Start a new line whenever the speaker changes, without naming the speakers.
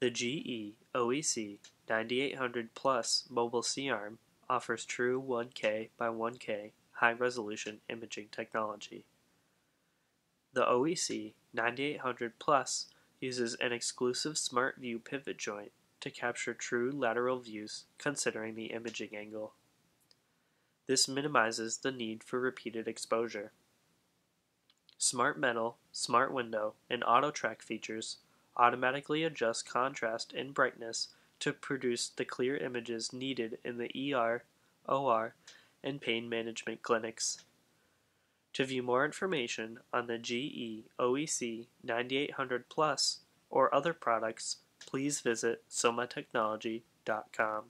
The GE OEC 9800 Plus mobile C-arm offers true 1K by 1K high-resolution imaging technology. The OEC 9800 Plus uses an exclusive SmartView pivot joint to capture true lateral views considering the imaging angle. This minimizes the need for repeated exposure. SmartMetal, Smart Window, and Autotrak features automatically adjust contrast and brightness to produce the clear images needed in the ER, OR, and pain management clinics. To view more information on the GE OEC 9800 Plus or other products, please visit somatechnology.com.